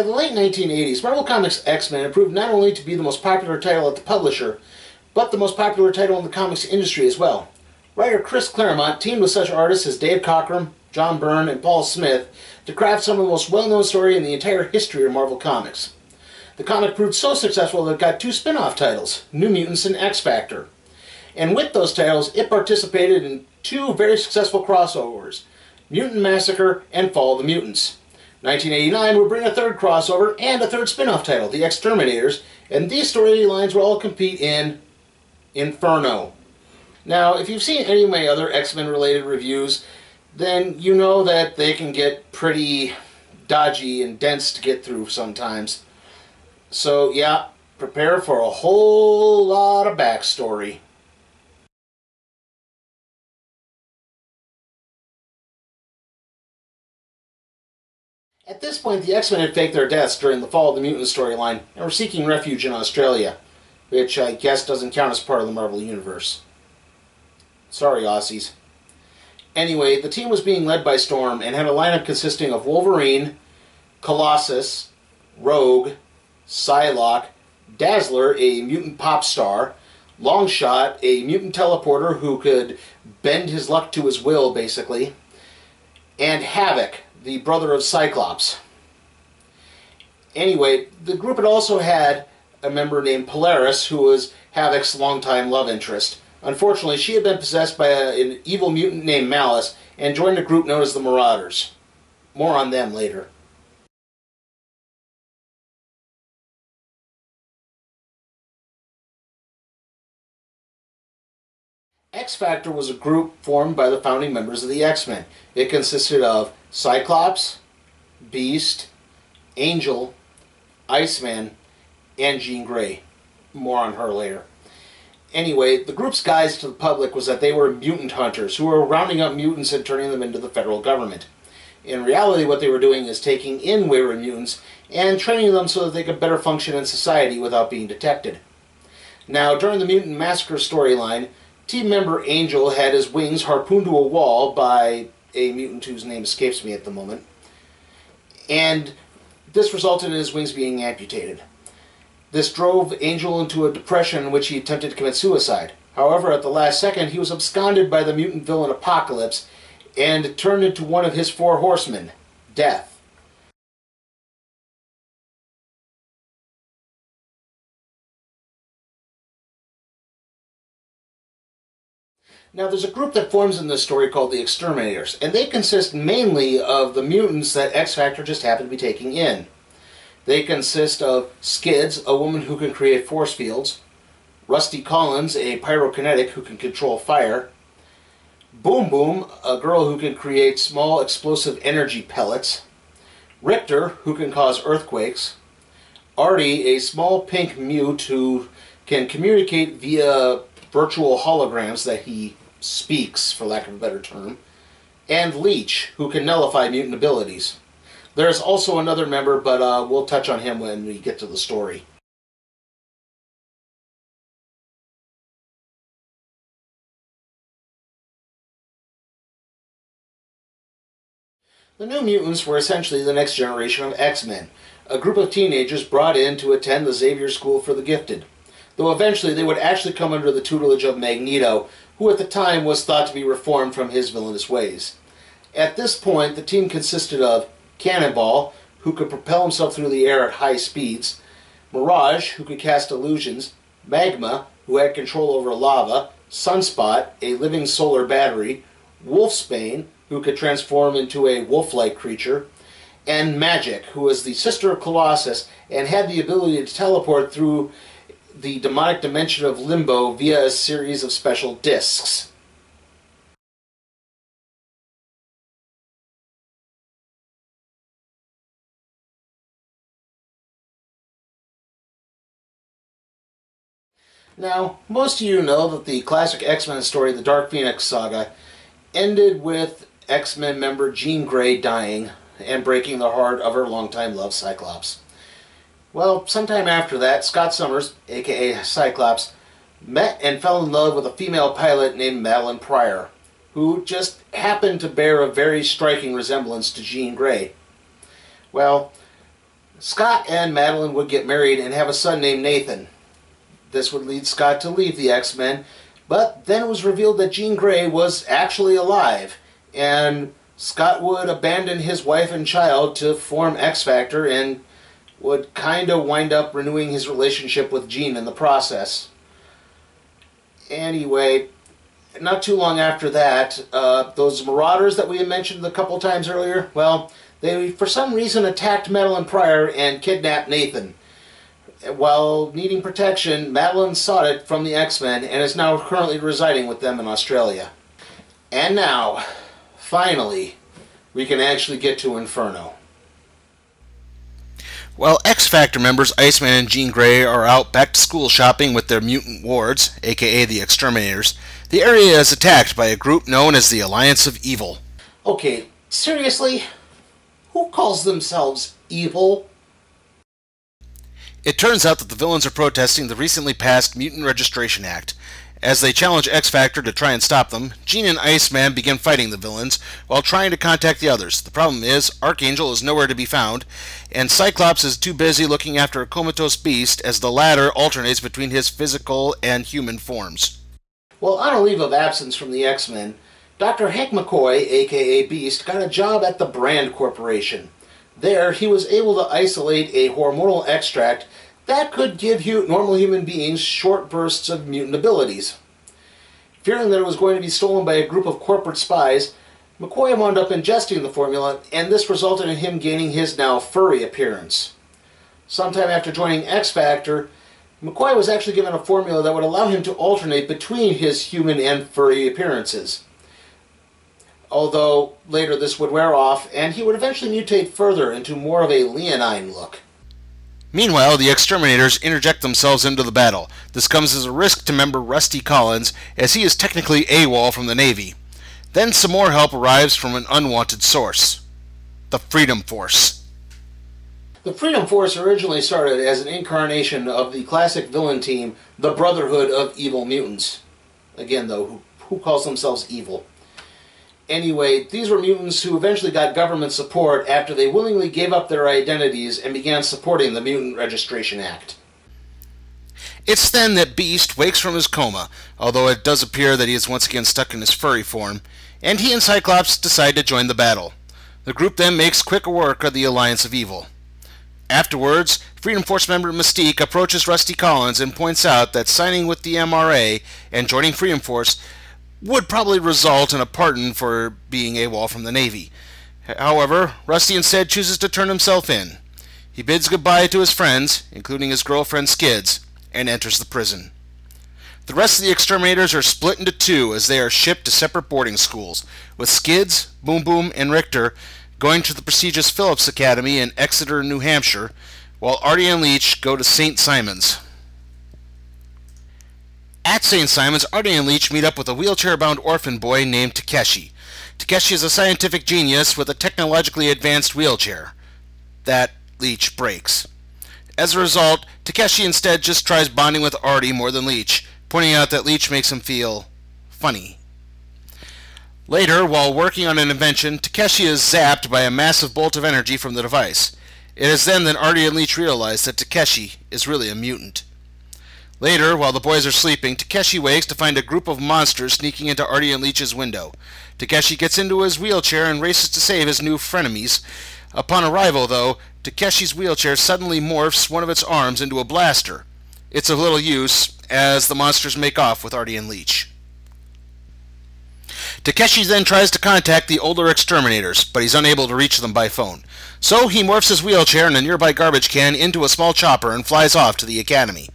By the late 1980s, Marvel Comics X-Men had proved not only to be the most popular title at the publisher, but the most popular title in the comics industry as well. Writer Chris Claremont teamed with such artists as Dave Cockrum, John Byrne, and Paul Smith to craft some of the most well-known story in the entire history of Marvel Comics. The comic proved so successful that it got two spin-off titles, New Mutants and X-Factor. And with those titles, it participated in two very successful crossovers, Mutant Massacre and Fall of the Mutants. 1989 would bring a third crossover and a third spin-off title, The X-Terminators, and these storylines will all compete in Inferno. Now, if you've seen any of my other X-Men related reviews, then you know that they can get pretty dodgy and dense to get through sometimes. So, yeah, prepare for a whole lot of backstory. At this point, the X-Men had faked their deaths during the Fall of the Mutant storyline and were seeking refuge in Australia, which I guess doesn't count as part of the Marvel Universe. Sorry, Aussies. Anyway, the team was being led by Storm and had a lineup consisting of Wolverine, Colossus, Rogue, Psylocke, Dazzler, a mutant pop star, Longshot, a mutant teleporter who could bend his luck to his will, basically, and Havok, the brother of Cyclops. Anyway, the group had also had a member named Polaris, who was Havok's longtime love interest. Unfortunately, she had been possessed by a, an evil mutant named Malice and joined a group known as the Marauders. More on them later. X Factor was a group formed by the founding members of the X Men. It consisted of Cyclops, Beast, Angel, Iceman, and Jean Grey. More on her later. Anyway, the group's guise to the public was that they were mutant hunters who were rounding up mutants and turning them into the federal government. In reality, what they were doing is taking in wayward mutants and training them so that they could better function in society without being detected. Now, during the Mutant Massacre storyline, team member Angel had his wings harpooned to a wall by a mutant whose name escapes me at the moment, and this resulted in his wings being amputated. This drove Angel into a depression in which he attempted to commit suicide. However, at the last second, he was absconded by the mutant villain Apocalypse and turned into one of his four horsemen, Death. Now, there's a group that forms in this story called the X-Terminators, and they consist mainly of the mutants that X Factor just happened to be taking in. They consist of Skids, a woman who can create force fields, Rusty Collins, a pyrokinetic who can control fire, Boom Boom, a girl who can create small explosive energy pellets, Rictor, who can cause earthquakes, Artie, a small pink mute who can communicate via virtual holograms that he speaks, for lack of a better term, and Leech, who can nullify mutant abilities. There's also another member, but uh, we'll touch on him when we get to the story. The New Mutants were essentially the next generation of X-Men, a group of teenagers brought in to attend the Xavier School for the Gifted, though eventually they would actually come under the tutelage of Magneto, who at the time was thought to be reformed from his villainous ways. At this point, the team consisted of Cannonball, who could propel himself through the air at high speeds, Mirage, who could cast illusions, Magma, who had control over lava, Sunspot, a living solar battery, Wolfsbane, who could transform into a wolf-like creature, and Magik, who was the sister of Colossus and had the ability to teleport through the demonic dimension of Limbo via a series of special discs. Now, most of you know that the classic X-Men story, the Dark Phoenix Saga, ended with X-Men member Jean Grey dying and breaking the heart of her longtime love, Cyclops. Well, sometime after that, Scott Summers, aka Cyclops, met and fell in love with a female pilot named Madelyne Pryor, who just happened to bear a very striking resemblance to Jean Grey. Well, Scott and Madelyne would get married and have a son named Nathan. This would lead Scott to leave the X-Men, but then it was revealed that Jean Grey was actually alive, and Scott would abandon his wife and child to form X-Factor and would kind of wind up renewing his relationship with Jean in the process. Anyway, not too long after that, uh, those Marauders that we had mentioned a couple times earlier, well, they for some reason attacked Madelyne Pryor and kidnapped Nathan. While needing protection, Madelyne sought it from the X-Men and is now currently residing with them in Australia. And now, finally, we can actually get to Inferno. While X Factor members Iceman and Jean Grey are out back to school shopping with their mutant wards, aka the X-Terminators, the area is attacked by a group known as the Alliance of Evil. Okay, seriously? Who calls themselves evil? It turns out that the villains are protesting the recently passed Mutant Registration Act, as they challenge X Factor to try and stop them, Jean and Iceman begin fighting the villains while trying to contact the others. The problem is, Archangel is nowhere to be found, and Cyclops is too busy looking after a comatose beast as the latter alternates between his physical and human forms. Well, on a leave of absence from the X Men, Dr. Hank McCoy, aka Beast, got a job at the Brand Corporation. There, he was able to isolate a hormonal extract that could give normal human beings short bursts of mutant abilities. Fearing that it was going to be stolen by a group of corporate spies, McCoy wound up ingesting the formula, and this resulted in him gaining his now furry appearance. Sometime after joining X Factor, McCoy was actually given a formula that would allow him to alternate between his human and furry appearances. Although later this would wear off, and he would eventually mutate further into more of a leonine look. Meanwhile, the X-Terminators interject themselves into the battle. This comes as a risk to member Rusty Collins, as he is technically AWOL from the Navy. Then some more help arrives from an unwanted source the Freedom Force. The Freedom Force originally started as an incarnation of the classic villain team, the Brotherhood of Evil Mutants. Again, though, who, who calls themselves evil? Anyway, these were mutants who eventually got government support after they willingly gave up their identities and began supporting the Mutant Registration Act. It's then that Beast wakes from his coma, although it does appear that he is once again stuck in his furry form, and he and Cyclops decide to join the battle. The group then makes quick work of the Alliance of Evil. Afterwards, Freedom Force member Mystique approaches Rusty Collins and points out that signing with the MRA and joining Freedom Force would probably result in a pardon for being AWOL from the Navy. However, Rusty instead chooses to turn himself in. He bids goodbye to his friends, including his girlfriend Skids, and enters the prison. The rest of the X-Terminators are split into two as they are shipped to separate boarding schools, with Skids, Boom Boom, and Rictor going to the prestigious Phillips Academy in Exeter, New Hampshire, while Artie and Leech go to St. Simon's. At St. Simon's, Artie and Leech meet up with a wheelchair-bound orphan boy named Takeshi. Takeshi is a scientific genius with a technologically advanced wheelchair that Leech breaks. As a result, Takeshi instead just tries bonding with Artie more than Leech, pointing out that Leech makes him feel funny. Later, while working on an invention, Takeshi is zapped by a massive bolt of energy from the device. It is then that Artie and Leech realize that Takeshi is really a mutant. Later, while the boys are sleeping, Takeshi wakes to find a group of monsters sneaking into Artie and Leech's window. Takeshi gets into his wheelchair and races to save his new frenemies. Upon arrival, though, Takeshi's wheelchair suddenly morphs one of its arms into a blaster. It's of little use, as the monsters make off with Artie and Leech. Takeshi then tries to contact the older X-Terminators, but he's unable to reach them by phone. So he morphs his wheelchair and a nearby garbage can into a small chopper and flies off to the academy.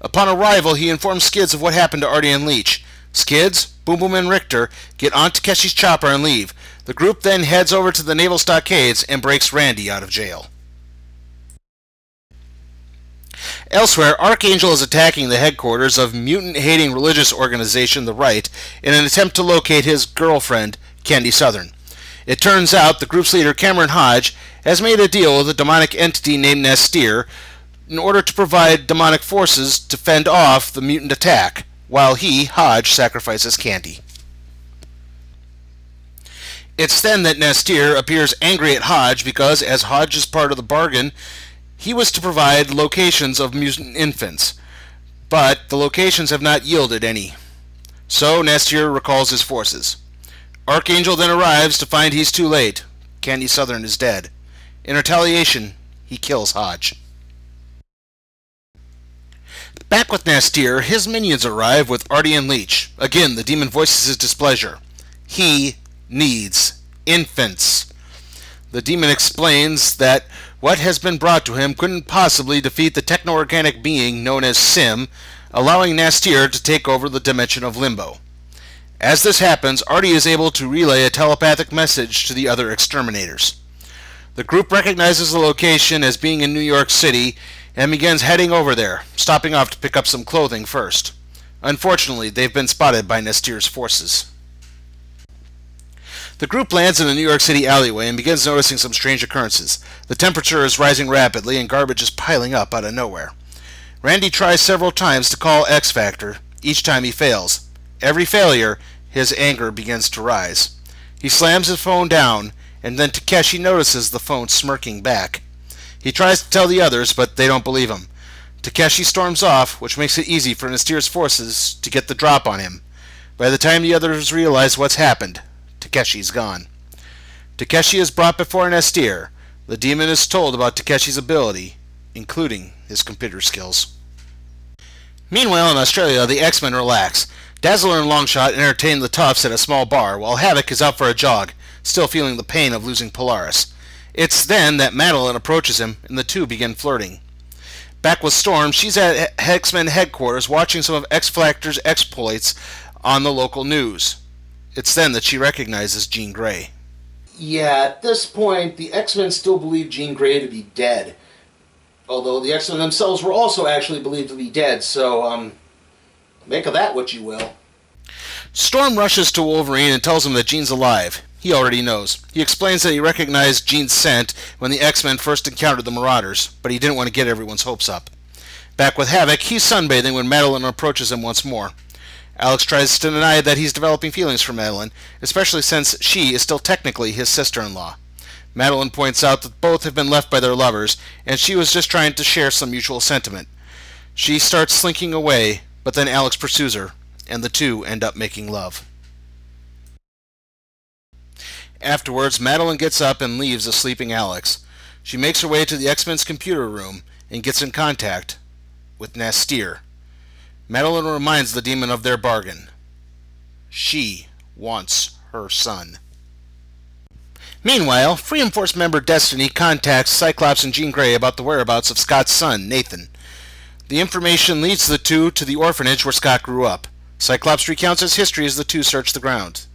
Upon arrival, he informs Skids of what happened to Artie and Leech. Skids, Boom Boom, and Rictor get on Takeshi's chopper and leave. The group then heads over to the naval stockades and breaks Randy out of jail. Elsewhere, Archangel is attacking the headquarters of mutant-hating religious organization The Right in an attempt to locate his girlfriend, Candy Southern. It turns out the group's leader, Cameron Hodge, has made a deal with a demonic entity named N'astirh in order to provide demonic forces to fend off the mutant attack, while he, Hodge, sacrifices Candy. It's then that N'astirh appears angry at Hodge because, as Hodge is part of the bargain, he was to provide locations of mutant infants. But the locations have not yielded any. So N'astirh recalls his forces. Archangel then arrives to find he's too late. Candy Southern is dead. In retaliation, he kills Hodge. Back with N'astirh, his minions arrive with Artie and Leech. Again, the demon voices his displeasure. He needs infants. The demon explains that what has been brought to him couldn't possibly defeat the techno-organic being known as Sim, allowing N'astirh to take over the dimension of Limbo. As this happens, Artie is able to relay a telepathic message to the other X-Terminators. The group recognizes the location as being in New York City and begins heading over there, stopping off to pick up some clothing first. Unfortunately, they've been spotted by N'astirh's forces. The group lands in a New York City alleyway and begins noticing some strange occurrences. The temperature is rising rapidly and garbage is piling up out of nowhere. Randy tries several times to call X Factor. Each time he fails. Every failure, his anger begins to rise. He slams his phone down, and then Takeshi notices the phone smirking back. He tries to tell the others, but they don't believe him. Takeshi storms off, which makes it easy for N'astirh's forces to get the drop on him. By the time the others realize what's happened, Takeshi's gone. Takeshi is brought before N'astirh. The demon is told about Takeshi's ability, including his computer skills. Meanwhile, in Australia, the X-Men relax. Dazzler and Longshot entertain the toughs at a small bar, while Havok is out for a jog, still feeling the pain of losing Polaris. It's then that Madelyne approaches him, and the two begin flirting. Back with Storm, she's at X-Men headquarters watching some of X-Factor's exploits on the local news. It's then that she recognizes Jean Grey. Yeah, at this point, the X-Men still believe Jean Grey to be dead. Although the X-Men themselves were also actually believed to be dead, so, um, Make of that what you will. Storm rushes to Wolverine and tells him that Jean's alive. He already knows. He explains that he recognized Jean's scent when the X-Men first encountered the Marauders, but he didn't want to get everyone's hopes up. Back with Havok, he's sunbathing when Madelyne approaches him once more. Alex tries to deny that he's developing feelings for Madelyne, especially since she is still technically his sister-in-law. Madelyne points out that both have been left by their lovers, and she was just trying to share some mutual sentiment. She starts slinking away, but then Alex pursues her, and the two end up making love. Afterwards, Madelyne gets up and leaves the sleeping Alex. She makes her way to the X-Men's computer room and gets in contact with N'astirh. Madelyne reminds the demon of their bargain. She wants her son. Meanwhile, Freedom Force member Destiny contacts Cyclops and Jean Grey about the whereabouts of Scott's son, Nathan. The information leads the two to the orphanage where Scott grew up. Cyclops recounts his history as the two search the ground.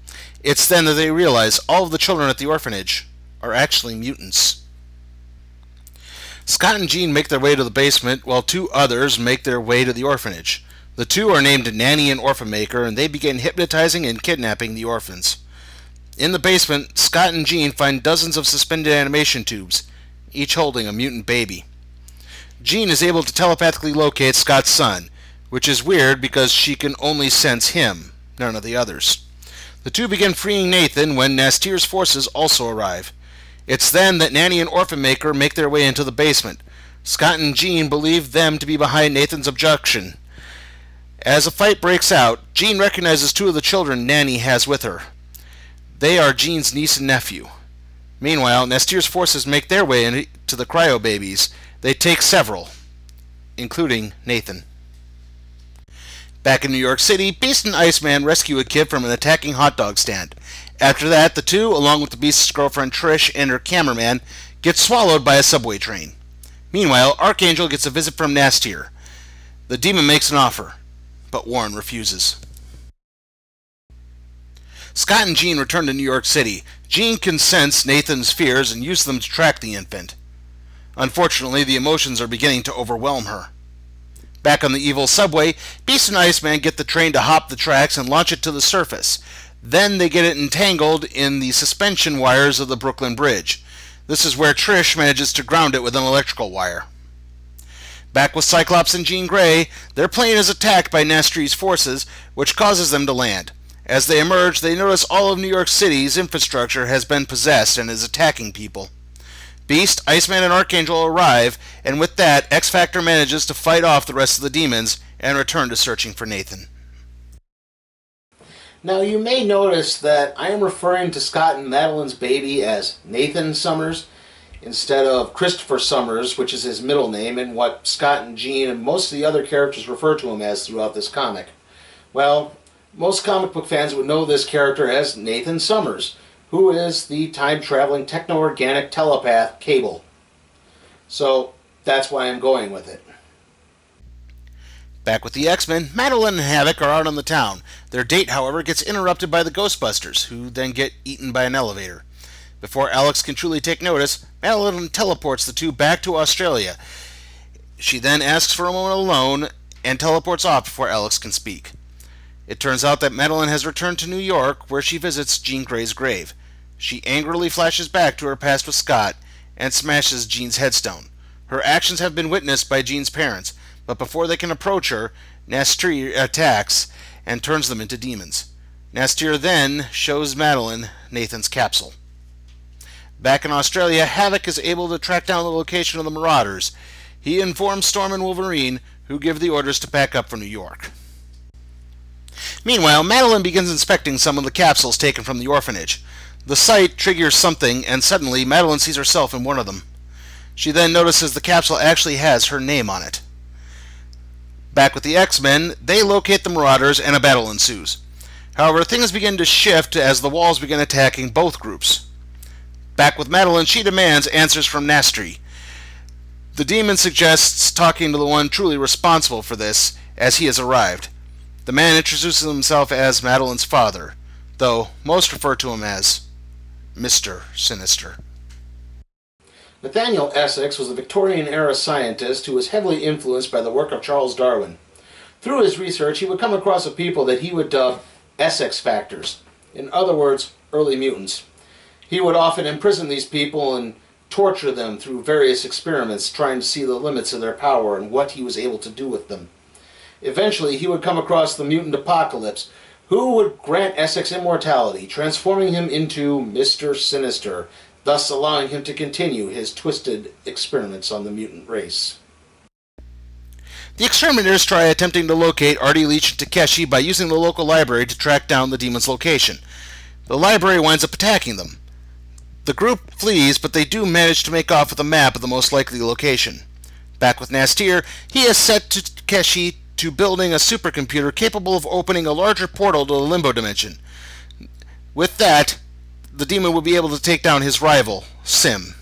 It's then that they realize all of the children at the orphanage are actually mutants. Scott and Jean make their way to the basement, while two others make their way to the orphanage. The two are named Nanny and Orphan Maker, and they begin hypnotizing and kidnapping the orphans. In the basement, Scott and Jean find dozens of suspended animation tubes, each holding a mutant baby. Jean is able to telepathically locate Scott's son, which is weird because she can only sense him, none of the others. The two begin freeing Nathan when N'astirh's forces also arrive. It's then that Nanny and Orphan Maker make their way into the basement. Scott and Jean believe them to be behind Nathan's abduction. As a fight breaks out, Jean recognizes two of the children Nanny has with her. They are Jean's niece and nephew. Meanwhile, N'astirh's forces make their way into the cryo babies they take several, including Nathan. Back in New York City, Beast and Iceman rescue a kid from an attacking hot dog stand. After that, the two, along with the Beast's girlfriend Trish and her cameraman, get swallowed by a subway train. Meanwhile, Archangel gets a visit from N'astirh. The demon makes an offer, but Warren refuses. Scott and Jean return to New York City. Jean can sense Nathan's fears and uses them to track the infant. Unfortunately, the emotions are beginning to overwhelm her. Back on the evil subway, Beast and Iceman get the train to hop the tracks and launch it to the surface. Then they get it entangled in the suspension wires of the Brooklyn Bridge. This is where Trish manages to ground it with an electrical wire. Back with Cyclops and Jean Grey, their plane is attacked by N'astirh's forces, which causes them to land. As they emerge, they notice all of New York City's infrastructure has been possessed and is attacking people. Beast, Iceman, and Archangel arrive, and with that, X Factor manages to fight off the rest of the demons and return to searching for Nathan. Now, you may notice that I am referring to Scott and Madelyne's baby as Nathan Summers instead of Christopher Summers, which is his middle name, and what Scott and Jean and most of the other characters refer to him as throughout this comic. Well, most comic book fans would know this character as Nathan Summers who is the time traveling techno organic telepath Cable. So that's why I'm going with it. Back with the X Men, Madelyne and Havok are out on the town. Their date, however, gets interrupted by the Ghostbusters, who then get eaten by an elevator. Before Alex can truly take notice, Madelyne teleports the two back to Australia. She then asks for a moment alone and teleports off before Alex can speak. It turns out that Madelyne has returned to New York, where she visits Jean Grey's grave. She angrily flashes back to her past with Scott and smashes Jean's headstone. Her actions have been witnessed by Jean's parents, but before they can approach her, N'astirh attacks and turns them into demons. N'astirh then shows Madelyne Nathan's capsule. Back in Australia, Havok is able to track down the location of the Marauders. He informs Storm and Wolverine, who give the orders to pack up for New York. Meanwhile, Madelyne begins inspecting some of the capsules taken from the orphanage. The sight triggers something, and suddenly Madelyne sees herself in one of them. She then notices the capsule actually has her name on it. Back with the X Men, they locate the Marauders and a battle ensues. However, things begin to shift as the walls begin attacking both groups. Back with Madelyne, she demands answers from N'astirh. The demon suggests talking to the one truly responsible for this, as he has arrived. The man introduces himself as Madelyne's father, though most refer to him as Mr. Sinister. Nathaniel Essex was a Victorian era scientist who was heavily influenced by the work of Charles Darwin. Through his research, he would come across a people that he would dub Essex factors, in other words, early mutants. He would often imprison these people and torture them through various experiments, trying to see the limits of their power and what he was able to do with them. Eventually, he would come across the mutant apocalypse, who would grant Essex immortality, transforming him into Mr. Sinister, thus allowing him to continue his twisted experiments on the mutant race. The X-Terminators try attempting to locate Artie Leech and Takeshi by using the local library to track down the demon's location. The library winds up attacking them. The group flees, but they do manage to make off with a map of the most likely location. Back with N'astirh, he is set to Takeshi to building a supercomputer capable of opening a larger portal to the limbo dimension. With that, the demon will be able to take down his rival, Sim.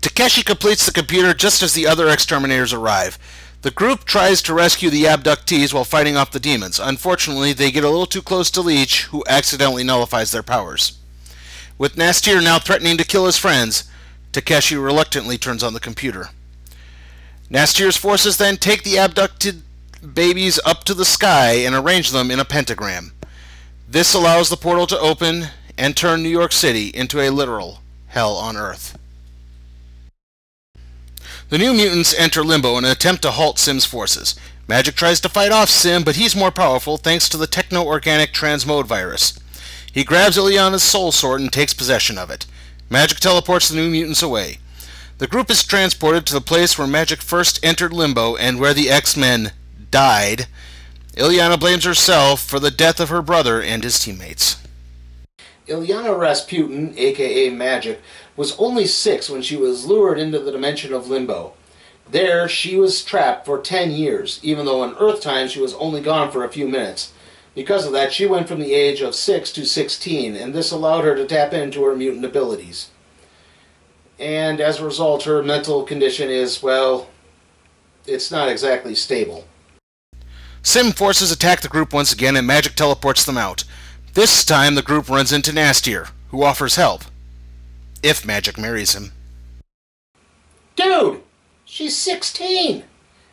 Takeshi completes the computer just as the other X-Terminators arrive. The group tries to rescue the abductees while fighting off the demons. Unfortunately, they get a little too close to Leech, who accidentally nullifies their powers. With N'astirh now threatening to kill his friends, Takeshi reluctantly turns on the computer. N'astirh's forces then take the abducted babies up to the sky and arrange them in a pentagram. This allows the portal to open and turn New York City into a literal hell on earth. The New Mutants enter Limbo in an attempt to halt Sim's forces. Magik tries to fight off Sim, but he's more powerful thanks to the techno-organic transmode virus. He grabs Illyana's soul sword and takes possession of it. Magik teleports the New Mutants away. The group is transported to the place where Magik first entered Limbo and where the X-Men died. Illyana blames herself for the death of her brother and his teammates. Illyana Rasputin, aka Magik, was only six when she was lured into the dimension of Limbo. There, she was trapped for 10 years, even though in Earth time she was only gone for a few minutes. Because of that, she went from the age of 6 to 16, and this allowed her to tap into her mutant abilities and as a result, her mental condition is, well, it's not exactly stable. Sim forces attack the group once again and Magik teleports them out. This time the group runs into N'astirh, who offers help. If Magik marries him. Dude! She's 16!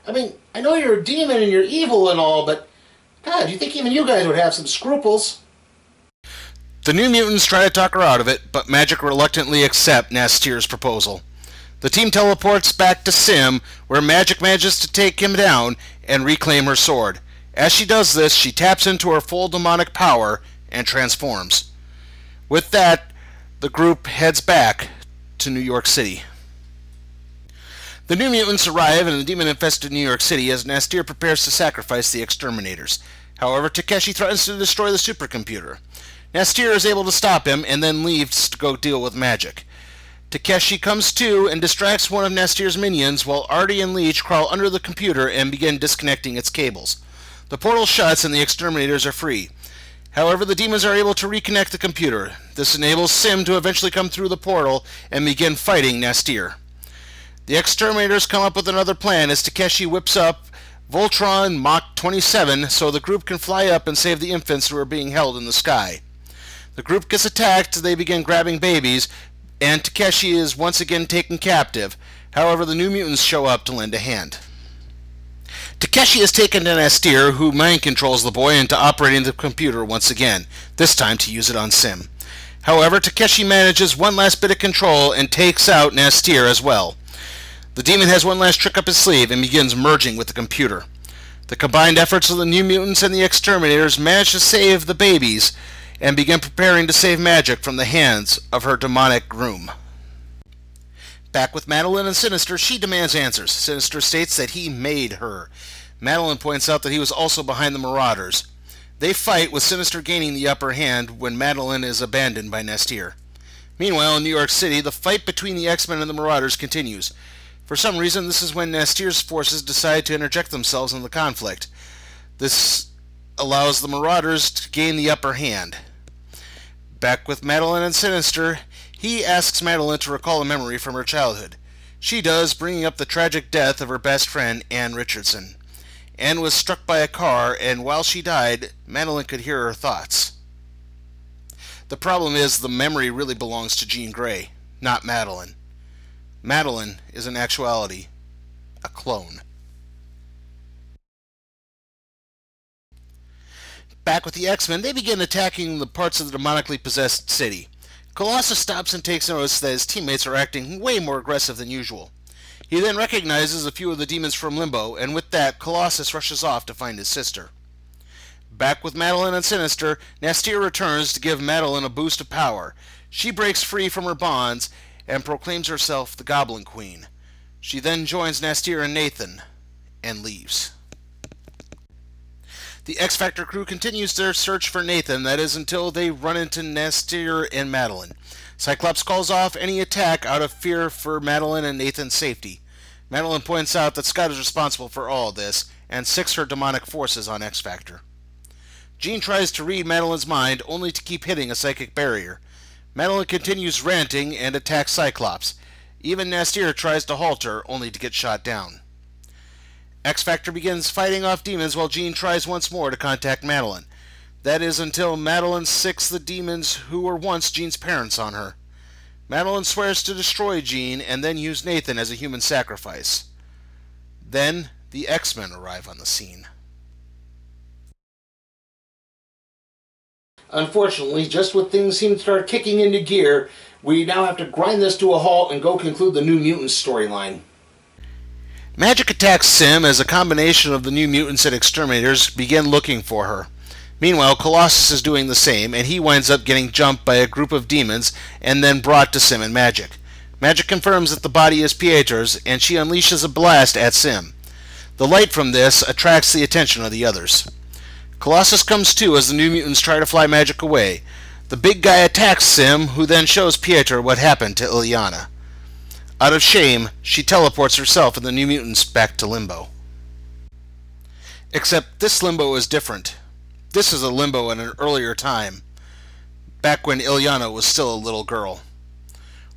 I mean, I know you're a demon and you're evil and all, but God, do you think even you guys would have some scruples? The New Mutants try to talk her out of it, but Magik reluctantly accepts N'astirh's proposal. The team teleports back to Sim, where Magik manages to take him down and reclaim her sword. As she does this, she taps into her full demonic power and transforms. With that, the group heads back to New York City. The New Mutants arrive in the demon-infested New York City as N'astirh prepares to sacrifice the X-Terminators. However, Takeshi threatens to destroy the supercomputer. N'astirh is able to stop him and then leaves to go deal with Magik. Takeshi comes to and distracts one of Nastier's minions while Artie and Leech crawl under the computer and begin disconnecting its cables. The portal shuts and the X-Terminators are free. However, the demons are able to reconnect the computer. This enables Sim to eventually come through the portal and begin fighting N'astirh. The X-Terminators come up with another plan as Takeshi whips up Voltron Mach 27 so the group can fly up and save the infants who are being held in the sky. The group gets attacked, they begin grabbing babies, and Takeshi is once again taken captive. However, the New Mutants show up to lend a hand. Takeshi has taken an N'astirh, who mind controls the boy into operating the computer once again, this time to use it on Sim. However, Takeshi manages one last bit of control and takes out N'astirh as well. The demon has one last trick up his sleeve and begins merging with the computer. The combined efforts of the New Mutants and the X-Terminators manage to save the babies and begin preparing to save Magik from the hands of her demonic groom. Back with Madelyne and Sinister, she demands answers. Sinister states that he made her. Madelyne points out that he was also behind the Marauders. They fight, with Sinister gaining the upper hand when Madelyne is abandoned by N'astirh. Meanwhile, in New York City, the fight between the X-Men and the Marauders continues. For some reason, this is when Nastier's forces decide to interject themselves in the conflict. This allows the Marauders to gain the upper hand. Back with Madelyne and Sinister, he asks Madelyne to recall a memory from her childhood. She does, bringing up the tragic death of her best friend, Anne Richardson. Anne was struck by a car, and while she died, Madelyne could hear her thoughts. The problem is the memory really belongs to Jean Grey, not Madelyne. Madelyne is in actuality a clone. Back with the X-Men, they begin attacking the parts of the demonically possessed city. Colossus stops and takes notice that his teammates are acting way more aggressive than usual. He then recognizes a few of the demons from Limbo, and with that, Colossus rushes off to find his sister. Back with Madelyne and Sinister, N'astirh returns to give Madelyne a boost of power. She breaks free from her bonds and proclaims herself the Goblin Queen. She then joins N'astirh and Nathan and leaves. The X Factor crew continues their search for Nathan, that is until they run into N'astirh and Madelyne. Cyclops calls off any attack out of fear for Madelyne and Nathan's safety. Madelyne points out that Scott is responsible for all this and sics her demonic forces on X Factor. Jean tries to read Madelyne's mind only to keep hitting a psychic barrier. Madelyne continues ranting and attacks Cyclops. Even N'astirh tries to halt her, only to get shot down. X-Factor begins fighting off demons while Jean tries once more to contact Madelyne. That is until Madelyne sicks the demons who were once Jean's parents on her. Madelyne swears to destroy Jean and then use Nathan as a human sacrifice. Then the X-Men arrive on the scene. Unfortunately, just when things seem to start kicking into gear, we now have to grind this to a halt and go conclude the New Mutants storyline. Magik attacks Sim as a combination of the New Mutants and X-Terminators begin looking for her. Meanwhile, Colossus is doing the same, and he winds up getting jumped by a group of demons and then brought to Sim and Magik. Magik confirms that the body is Pieter's, and she unleashes a blast at Sim. The light from this attracts the attention of the others. Colossus comes to as the New Mutants try to fly Magik away. The big guy attacks Sim, who then shows Pieter what happened to Illyana. Out of shame, she teleports herself and the New Mutants back to Limbo. Except this Limbo is different. This is a Limbo in an earlier time, back when Illyana was still a little girl.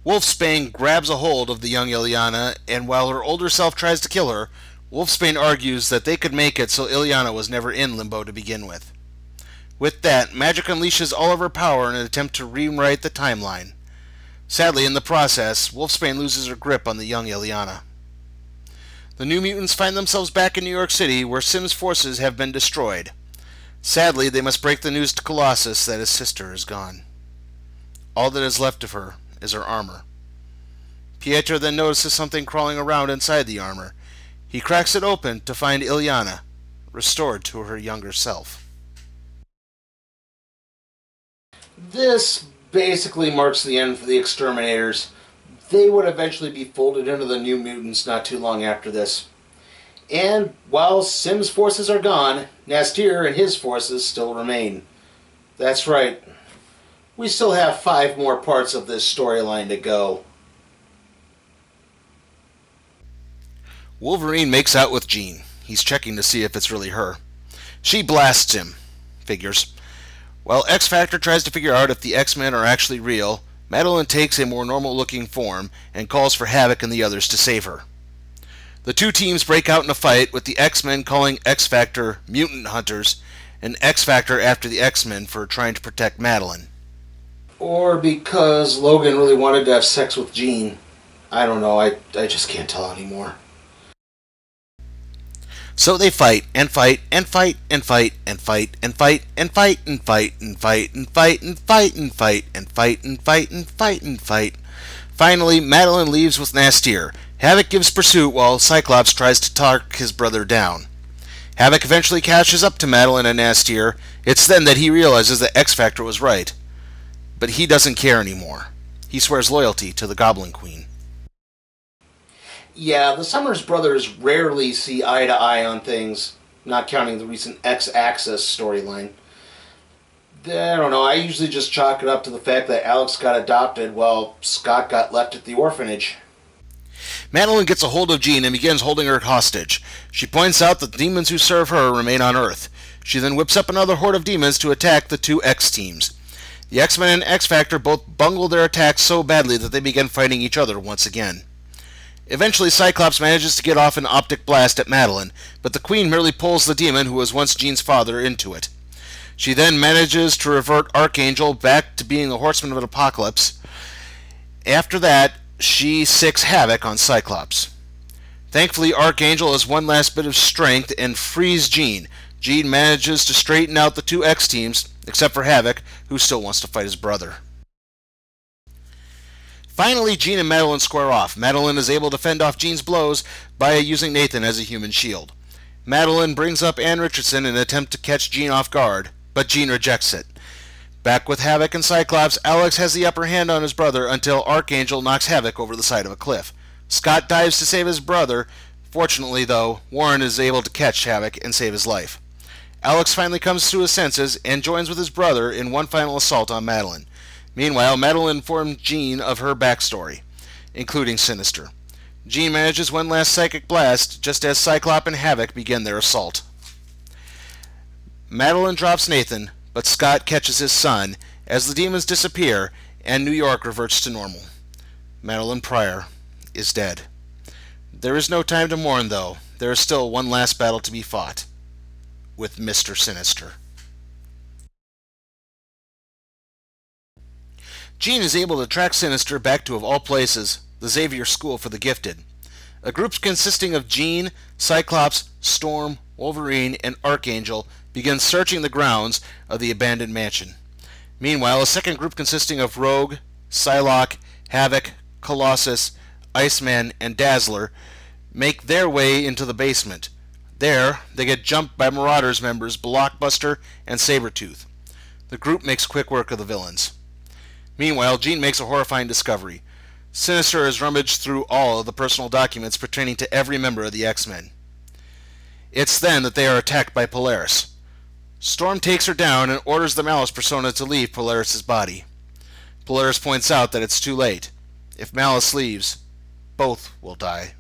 Wolfsbane grabs a hold of the young Illyana, and while her older self tries to kill her, Wolfsbane argues that they could make it so Illyana was never in Limbo to begin with. With that, Magik unleashes all of her power in an attempt to rewrite the timeline. Sadly, in the process, Wolfsbane loses her grip on the young Illyana. the New Mutants find themselves back in New York City where Sim's forces have been destroyed. Sadly, they must break the news to Colossus that his sister is gone. All that is left of her is her armor. Pietro then notices something crawling around inside the armor. He cracks it open to find Illyana, restored to her younger self. This basically marks the end for the X-Terminators. They would eventually be folded into the New Mutants not too long after this. And while Sim's forces are gone, N'astirh and his forces still remain. That's right. We still have five more parts of this storyline to go. Wolverine makes out with Jean. He's checking to see if it's really her. She blasts him. Figures. While X Factor tries to figure out if the X Men are actually real, Madelyne takes a more normal looking form and calls for Havok and the others to save her. The two teams break out in a fight, with the X Men calling X Factor mutant hunters and X Factor after the X Men for trying to protect Madelyne. Or because Logan really wanted to have sex with Jean. I don't know, I, I just can't tell anymore. So they fight and fight and fight and fight and fight and fight and fight and fight and fight and fight and fight and fight and fight and fight and fight and fight. Finally, Madelyne leaves with N'astirh. Havok gives pursuit while Cyclops tries to talk his brother down. Havok eventually catches up to Madelyne and N'astirh. It's then that he realizes that X Factor was right. But he doesn't care anymore. He swears loyalty to the Goblin Queen. Yeah, the Summers brothers rarely see eye to eye on things, not counting the recent X Axis storyline. I don't know, I usually just chalk it up to the fact that Alex got adopted while Scott got left at the orphanage. Madelyne gets a hold of Jean and begins holding her hostage. She points out that the demons who serve her remain on Earth. She then whips up another horde of demons to attack the two X teams. The X Men and X Factor both bungle their attacks so badly that they begin fighting each other once again. Eventually, Cyclops manages to get off an optic blast at Madelyne, but the Queen merely pulls the demon who was once Jean's father into it. She then manages to revert Archangel back to being the Horseman of an Apocalypse. After that, she sicks Havok on Cyclops. Thankfully, Archangel has one last bit of strength and frees Jean. Jean manages to straighten out the two X teams, except for Havok, who still wants to fight his brother. Finally, Jean and Madelyne square off. Madelyne is able to fend off Jean's blows by using Nathan as a human shield. Madelyne brings up Ann Richardson in an attempt to catch Jean off guard, but Jean rejects it. Back with Havok and Cyclops, Alex has the upper hand on his brother until Archangel knocks Havok over the side of a cliff. Scott dives to save his brother. Fortunately, though, Warren is able to catch Havok and save his life. Alex finally comes to his senses and joins with his brother in one final assault on Madelyne. Meanwhile, Madelyne informed Jean of her backstory, including Sinister. Jean manages one last psychic blast just as Cyclops and Havok begin their assault. Madelyne drops Nathan, but Scott catches his son as the demons disappear and New York reverts to normal. Madelyne Pryor is dead. There is no time to mourn, though. There is still one last battle to be fought with Mr. Sinister. Jean is able to track Sinister back to, of all places, the Xavier School for the Gifted. A group consisting of Jean, Cyclops, Storm, Wolverine, and Archangel begins searching the grounds of the abandoned mansion. Meanwhile, a second group consisting of Rogue, Psylocke, Havok, Colossus, Iceman, and Dazzler make their way into the basement. There, they get jumped by Marauders members Blockbuster and Sabretooth. The group makes quick work of the villains. Meanwhile, Jean makes a horrifying discovery. Sinister has rummaged through all of the personal documents pertaining to every member of the X-Men. It's then that they are attacked by Polaris. Storm takes her down and orders the Malice persona to leave Polaris' body. Polaris points out that it's too late. If Malice leaves, both will die.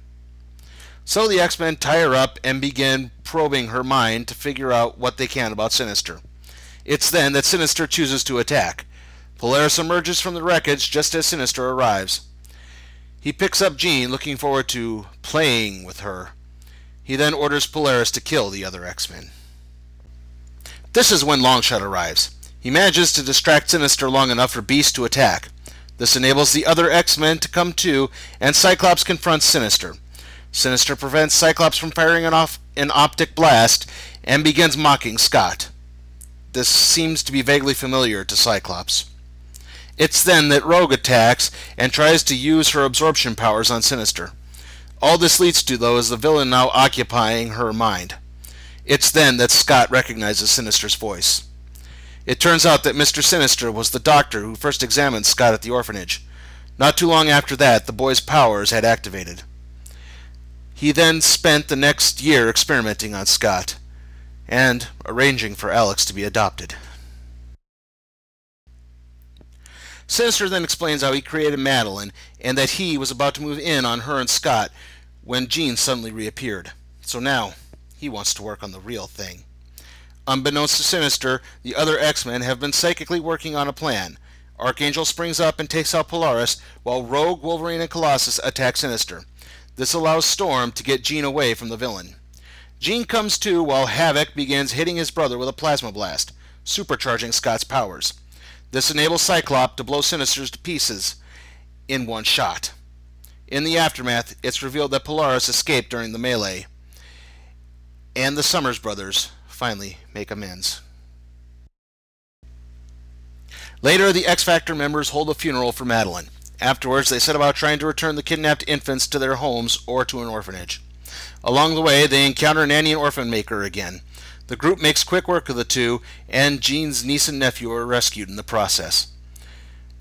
So the X-Men tie her up and begin probing her mind to figure out what they can about Sinister. It's then that Sinister chooses to attack. Polaris emerges from the wreckage just as Sinister arrives. He picks up Jean, looking forward to playing with her. He then orders Polaris to kill the other X-Men. This is when Longshot arrives. He manages to distract Sinister long enough for Beast to attack. This enables the other X-Men to come to, and Cyclops confronts Sinister. Sinister prevents Cyclops from firing an, off, an optic blast and begins mocking Scott. This seems to be vaguely familiar to Cyclops. It's then that Rogue attacks and tries to use her absorption powers on Sinister. All this leads to, though, is the villain now occupying her mind. It's then that Scott recognizes Sinister's voice. It turns out that Mr. Sinister was the doctor who first examined Scott at the orphanage. Not too long after that, the boy's powers had activated. He then spent the next year experimenting on Scott and arranging for Alex to be adopted. Sinister then explains how he created Madelyne and that he was about to move in on her and Scott when Jean suddenly reappeared. So now, he wants to work on the real thing. Unbeknownst to Sinister, the other X-Men have been psychically working on a plan. Archangel springs up and takes out Polaris, while Rogue, Wolverine, and Colossus attack Sinister. This allows Storm to get Jean away from the villain. Jean comes to while Havok begins hitting his brother with a plasma blast, supercharging Scott's powers. This enables Cyclops to blow Sinisters to pieces in one shot. In the aftermath, it's revealed that Polaris escaped during the melee, and the Summers brothers finally make amends. Later, the X Factor members hold a funeral for Madelyne. Afterwards, they set about trying to return the kidnapped infants to their homes or to an orphanage. Along the way, they encounter Nanny and Orphan Maker again. The group makes quick work of the two, and Jean's niece and nephew are rescued in the process.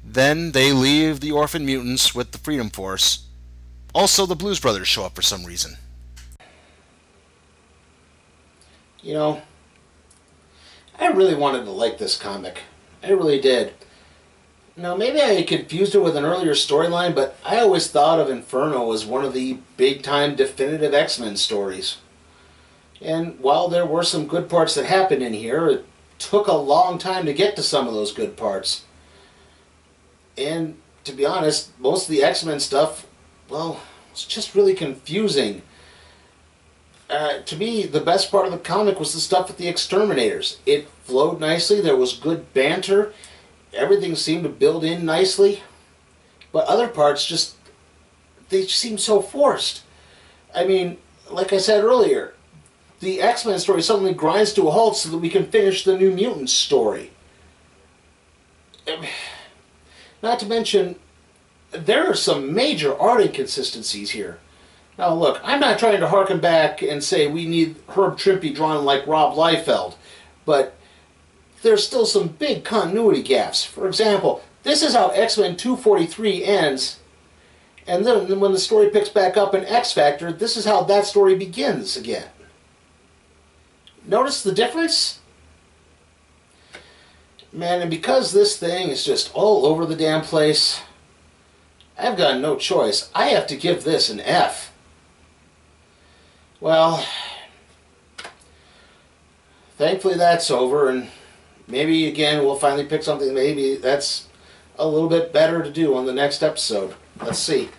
Then they leave the orphan mutants with the Freedom Force. Also, the Blues Brothers show up for some reason. You know, I really wanted to like this comic. I really did. Now, maybe I confused it with an earlier storyline, but I always thought of Inferno as one of the big time definitive X Men stories. And while there were some good parts that happened in here, it took a long time to get to some of those good parts. And to be honest, most of the X Men stuff, well, it's just really confusing. Uh, to me, the best part of the comic was the stuff with the X-Terminators. It flowed nicely, there was good banter, everything seemed to build in nicely. But other parts just, they seemed so forced. I mean, like I said earlier, the X-Men story suddenly grinds to a halt so that we can finish the New Mutants story. Um, not to mention, there are some major art inconsistencies here. Now look, I'm not trying to harken back and say we need Herb Trimpe drawn like Rob Liefeld, but there's still some big continuity gaps. For example, this is how X-Men 243 ends, and then when the story picks back up in X-Factor, this is how that story begins again. Notice the difference? Man, and because this thing is just all over the damn place, I've got no choice. I have to give this an F. Well, thankfully that's over, and maybe again we'll finally pick something maybe that's a little bit better to do on the next episode. Let's see.